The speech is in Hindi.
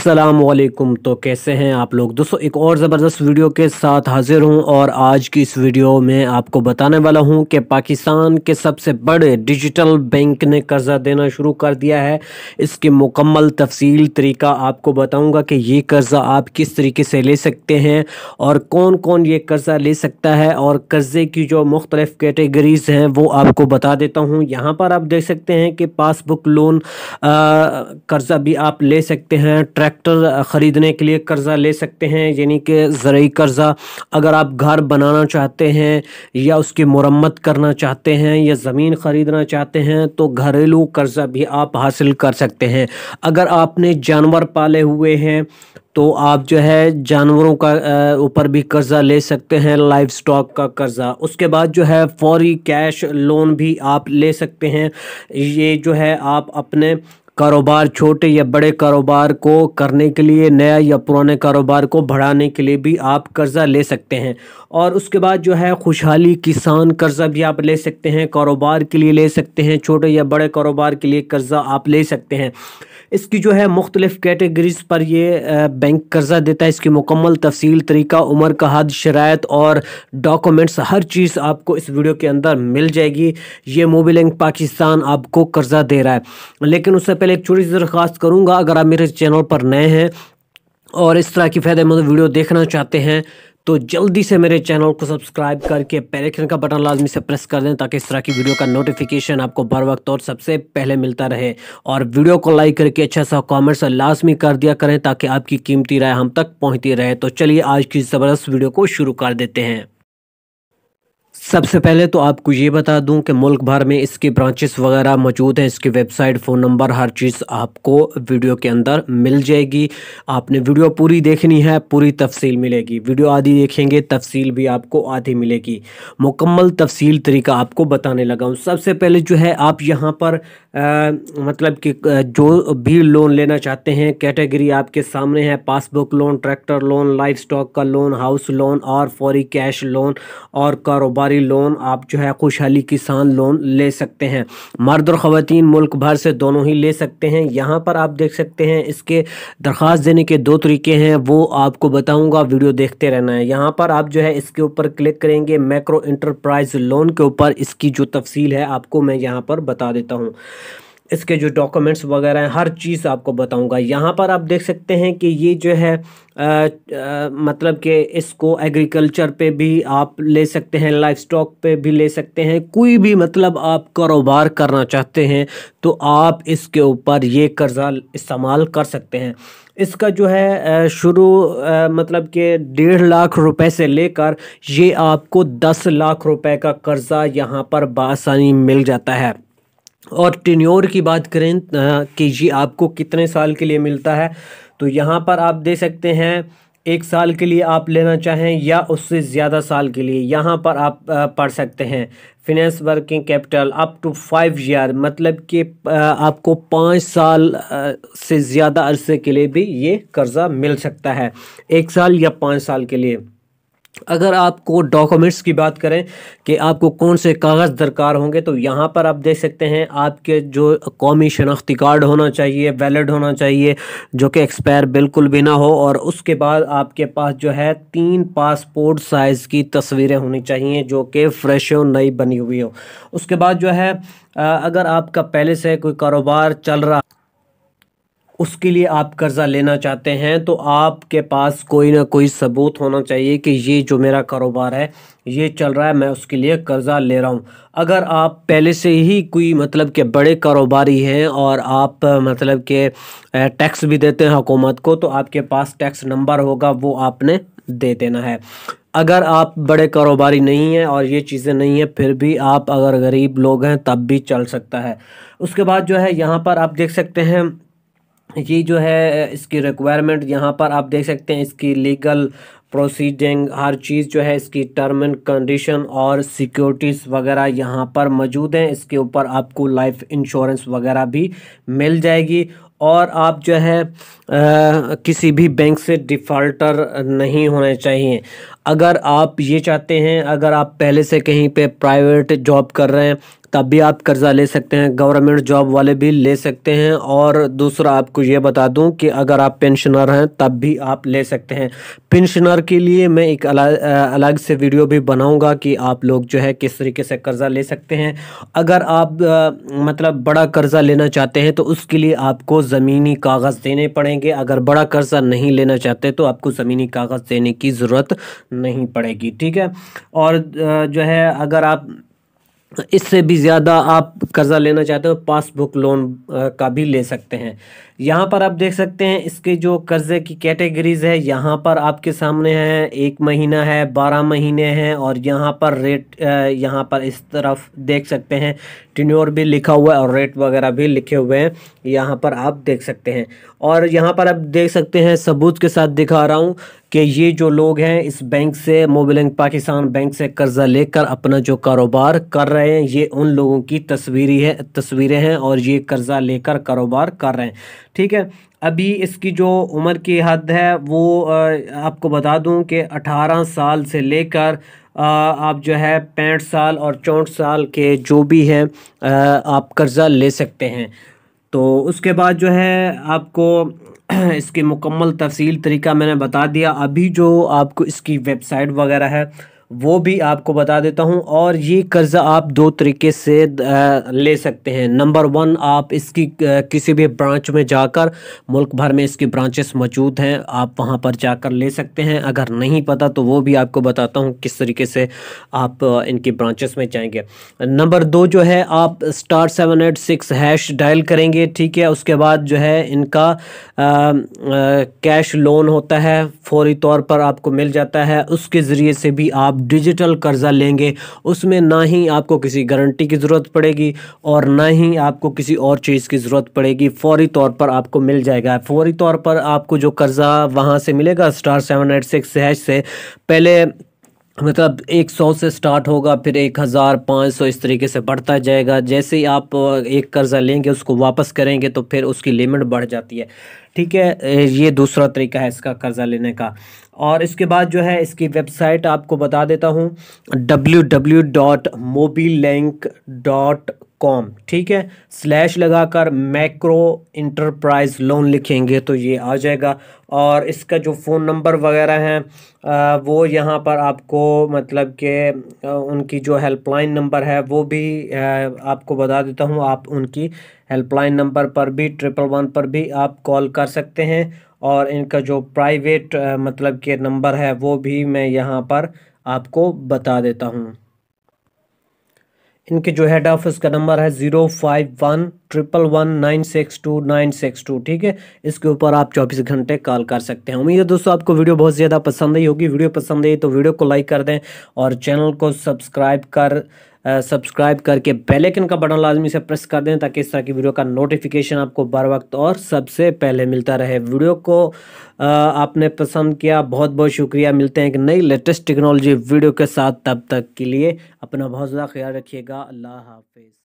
असलकुम तो कैसे हैं आप लोग? दोस्तों, एक और ज़बरदस्त वीडियो के साथ हाजिर हूँ और आज की इस वीडियो में आपको बताने वाला हूँ कि पाकिस्तान के सबसे बड़े डिजिटल बैंक ने कर्ज़ा देना शुरू कर दिया है। इसकी मुकम्मल तफसील तरीका आपको बताऊँगा कि ये कर्ज़ा आप किस तरीके से ले सकते हैं और कौन कौन ये कर्ज़ा ले सकता है और कर्ज़े की जो मुख्तलिफ़ कैटेगरीज़ हैं वो आपको बता देता हूँ। यहाँ पर आप देख सकते हैं कि पासबुक लोन कर्ज़ा भी आप ले सकते हैं ट्रैक्टर ख़रीदने के लिए कर्ज़ा ले सकते हैं, यानी कि ज़रूरी कर्ज़ा अगर आप घर बनाना चाहते हैं या उसकी मरम्मत करना चाहते हैं या ज़मीन ख़रीदना चाहते हैं तो घरेलू कर्ज़ा भी आप हासिल कर सकते हैं। अगर आपने जानवर पाले हुए हैं तो आप जो है जानवरों का ऊपर भी कर्ज़ा ले सकते हैं, लाइफ स्टॉक का कर्ज़ा। उसके बाद जो है फौरी कैश लोन भी आप ले सकते हैं। ये जो है आप अपने कारोबार छोटे या बड़े कारोबार को करने के लिए, नया या पुराने कारोबार को बढ़ाने के लिए भी आप कर्ज़ा ले सकते हैं। और उसके बाद जो है, खुशहाली, किसान कर्ज़ा भी आप ले सकते हैं, कारोबार के लिए ले सकते हैं, छोटे या बड़े कारोबार के लिए कर्ज़ा आप ले सकते हैं। इसकी जो है, मुख्तलिफ़ कैटेगरीज पर ये बैंक कर्ज़ा देता है। इसकी मुकम्मल तफसील, तरीका, उम्र का हद शरात और डॉक्यूमेंट्स, हर चीज़ आपको इस वीडियो के अंदर मिल जाएगी। ये मोबिल पाकिस्तान आपको कर्ज़ा दे रहा है। लेकिन उससे पहले एक छोटी सी दरख्वास्त करूँगा, अगर आप मेरे चैनल पर नए हैं और इस तरह की फ़ायदेमंद वीडियो देखना चाहते हैं तो जल्दी से मेरे चैनल को सब्सक्राइब करके पेरेखन का बटन लाजमी से प्रेस कर दें, ताकि इस तरह की वीडियो का नोटिफिकेशन आपको बर वक्त और सबसे पहले मिलता रहे। और वीडियो को लाइक करके अच्छा सा कमेंट्स लाजमी कर दिया करें, ताकि आपकी कीमती राय हम तक पहुँचती रहे। तो चलिए आज की ज़बरदस्त वीडियो को शुरू कर देते हैं। सबसे पहले तो आपको ये बता दूँ कि मुल्क भर में इसके ब्रांचेस वगैरह मौजूद हैं। इसकी वेबसाइट फ़ोन नंबर हर चीज़ आपको वीडियो के अंदर मिल जाएगी। आपने वीडियो पूरी देखनी है पूरी तफसील मिलेगी। वीडियो आधी देखेंगे तफसील भी आपको आधी मिलेगी। मुकम्मल तफसील तरीका आपको बताने लगा हूँ। सबसे पहले जो है आप यहाँ पर आ, मतलब कि जो भी लोन लेना चाहते हैं कैटेगरी आपके सामने है। Passbook loan tractor loan life stock का लोन हाउस लोन और फौरी कैश लोन और कारोबार कारोबारी लोन, आप जो है खुशहाली किसान लोन ले सकते हैं। मर्द और ख़वान मुल्क भर से दोनों ही ले सकते हैं। यहाँ पर आप देख सकते हैं, इसके दरख्वास्त देने के दो तरीके हैं, वो आपको बताऊँगा, वीडियो देखते रहना है। यहाँ पर आप जो है इसके ऊपर क्लिक करेंगे, मैक्रो इंटरप्राइज लोन के ऊपर इसकी जो तफसील है, आपको मैं यहाँ पर बता देता हूँ। इसके जो डॉक्यूमेंट्स वगैरह हैं हर चीज़ आपको बताऊँगा। यहाँ पर आप देख सकते हैं कि ये जो है आ, आ, मतलब कि इसको एग्रीकल्चर पे भी आप ले सकते हैं लाइफ स्टॉक पे भी ले सकते हैं। कोई भी मतलब आप कारोबार करना चाहते हैं तो आप इसके ऊपर ये कर्ज़ा इस्तेमाल कर सकते हैं। इसका जो है शुरू मतलब कि डेढ़ लाख रुपए से लेकर ये आपको दस लाख रुपए का कर्ज़ा यहाँ पर बासानी मिल जाता है। और टेन्योर की बात करें कि ये आपको कितने साल के लिए मिलता है? तो यहाँ पर आप दे सकते हैं, एक साल के लिए आप लेना चाहें या उससे ज़्यादा साल के लिए। यहाँ पर आप पढ़ सकते हैं finance working capital up to five year मतलब कि आपको पाँच साल से ज़्यादा अरसे के लिए भी ये कर्ज़ा मिल सकता है, एक साल या पाँच साल के लिए। अगर आपको डॉक्यूमेंट्स की बात करें कि आपको कौन से कागज़ दरकार होंगे तो यहाँ पर आप देख सकते हैं आपके जो कौमी शनाख्ती कार्ड होना चाहिए वैलिड होना चाहिए, जो कि एक्सपायर बिल्कुल भी ना हो और उसके बाद आपके पास जो है तीन पासपोर्ट साइज़ की तस्वीरें होनी चाहिए, जो कि फ्रेश हो, नई बनी हुई हो। उसके बाद जो है अगर आपका पहले से कोई कारोबार चल रहा उसके लिए आप कर्ज़ा लेना चाहते हैं तो आपके पास कोई ना कोई सबूत होना चाहिए कि ये जो मेरा कारोबार है, ये चल रहा है, मैं उसके लिए कर्ज़ा ले रहा हूँ। अगर आप पहले से ही कोई मतलब के बड़े कारोबारी हैं और आप मतलब के टैक्स भी देते हैं हुकूमत को तो आपके पास टैक्स नंबर होगा, वो आपने दे देना है। अगर आप बड़े कारोबारी नहीं हैं और ये चीज़ें नहीं हैं, फिर भी आप अगर गरीब लोग हैं, तब भी चल सकता है। उसके बाद जो है, यहाँ पर आप देख सकते हैं ये जो है इसकी रिक्वायरमेंट यहाँ पर आप देख सकते हैं इसकी लीगल प्रोसीडिंग हर चीज़ जो है इसकी टर्म एंड कंडीशन और सिक्योरिटीज़ वगैरह यहाँ पर मौजूद हैं। इसके ऊपर आपको लाइफ इंश्योरेंस वगैरह भी मिल जाएगी और आप जो है आ, किसी भी बैंक से डिफ़ॉल्टर नहीं होने चाहिए। अगर आप ये चाहते हैं अगर आप पहले से कहीं पे प्राइवेट जॉब कर रहे हैं तब भी आप कर्ज़ा ले सकते हैं गवर्नमेंट जॉब वाले भी ले सकते हैं। और दूसरा आपको ये बता दूँ कि अगर आप पेंशनर हैं तब भी आप ले सकते हैं। पेंशनर के लिए मैं एक अलग अलग से वीडियो भी बनाऊँगा कि आप लोग जो है किस तरीके से कर्ज़ा ले सकते हैं। अगर आप आ, मतलब बड़ा कर्ज़ा लेना चाहते हैं तो उसके लिए आपको ज़मीनी कागज़ देने पड़ेंगे। अगर बड़ा कर्ज़ा नहीं लेना चाहते तो आपको ज़मीनी कागज़ देने की ज़रूरत नहीं पड़ेगी ठीक है? और जो है अगर आप इससे भी ज़्यादा आप कर्ज़ा लेना चाहते हो, पासबुक लोन का भी ले सकते हैं। यहाँ पर आप देख सकते हैं, इसके जो कर्ज़े की कैटेगरीज़ है, यहाँ पर आपके सामने है, एक महीना है, बारह महीने हैं, और यहाँ पर रेट यहाँ पर इस तरफ़ देख सकते हैं, टिन्योर भी लिखा हुआ है और रेट वगैरह भी लिखे हुए हैं, यहाँ पर आप देख सकते हैं। और यहाँ पर आप देख सकते हैं, सबूत के साथ दिखा रहा हूँ कि ये जो लोग हैं, इस बैंक से मोबिलिंग पाकिस्तान बैंक से कर्ज़ा लेकर अपना जो कारोबार कर रहे हैं, ये उन लोगों की तस्वीरी है, तस्वीरें हैं और ये कर्ज़ा लेकर कारोबार कर रहे हैं। ठीक है? अभी इसकी जो उम्र की हद है, वो आपको बता दूँ कि 18 साल से लेकर आप जो है पैंठ साल और चौंठ साल के जो भी हैं आप कर्ज़ा ले सकते हैं। तो उसके बाद जो है, आपको इसकी मुकम्मल तफसील तरीका मैंने बता दिया। अभी जो आपको इसकी वेबसाइट वगैरह है वो भी आपको बता देता हूँ और ये कर्ज़ा आप दो तरीके से ले सकते हैं। नंबर वन आप इसकी किसी भी ब्रांच में जाकर मुल्क भर में इसकी ब्रांचेस मौजूद हैं आप वहाँ पर जाकर ले सकते हैं। अगर नहीं पता तो वो भी आपको बताता हूँ किस तरीके से आप इनकी ब्रांचेस में जाएँगे। नंबर दो जो है आप star seven eight six hash dial करेंगे ठीक है? उसके बाद जो है इनका आ, आ, कैश लोन होता है फौरी तौर पर आपको मिल जाता है। उसके ज़रिए से भी आप डिजिटल कर्ज़ा लेंगे, उसमें ना ही आपको किसी गारंटी की ज़रूरत पड़ेगी और ना ही आपको किसी और चीज़ की ज़रूरत पड़ेगी। फौरी तौर पर आपको मिल जाएगा। फौरी तौर पर आपको जो कर्ज़ा वहाँ से मिलेगा, स्टार सेवन एट सिक्स से, पहले मतलब एक सौ से स्टार्ट होगा, फिर एक हज़ार पाँच सौ इस तरीके से बढ़ता जाएगा। जैसे ही आप एक कर्ज़ा लेंगे, उसको वापस करेंगे तो फिर उसकी लिमिट बढ़ जाती है। ठीक है? ये दूसरा तरीका है इसका, कर्ज़ा लेने का। और इसके बाद जो है, इसकी वेबसाइट आपको बता देता हूँ, W W dot mobi lank dot com ठीक है? स्लैश लगाकर मैक्रो इंटरप्राइज लोन लिखेंगे तो ये आ जाएगा। और इसका जो फ़ोन नंबर वगैरह हैं वो यहाँ पर आपको मतलब के उनकी जो हेल्पलाइन नंबर है, वो भी आपको बता देता हूँ। आप उनकी हेल्पलाइन नंबर पर भी ट्रिपल वन पर भी आप कॉल कर सकते हैं। और इनका जो प्राइवेट मतलब के नंबर है, वो भी मैं यहाँ पर आपको बता देता हूँ। इनके जो हेड ऑफ़िस का नंबर है zero five one triple one nine six two nine six two ठीक है? इसके ऊपर आप चौबीस घंटे कॉल कर सकते हैं। उम्मीद है दोस्तों आपको वीडियो बहुत ज़्यादा पसंद आई होगी। वीडियो पसंद आई तो वीडियो को लाइक कर दें और चैनल को सब्सक्राइब कर सब्सक्राइब करके बेल आइकन का बटन लाजमी से प्रेस कर दें ताकि इस तरह की वीडियो का नोटिफिकेशन आपको बर वक्त और सबसे पहले मिलता रहे। वीडियो को आपने पसंद किया बहुत बहुत शुक्रिया। मिलते हैं एक नई लेटेस्ट टेक्नोलॉजी वीडियो के साथ। तब तक के लिए अपना बहुत ज़्यादा ख्याल रखिएगा। अल्लाह हाफिज़।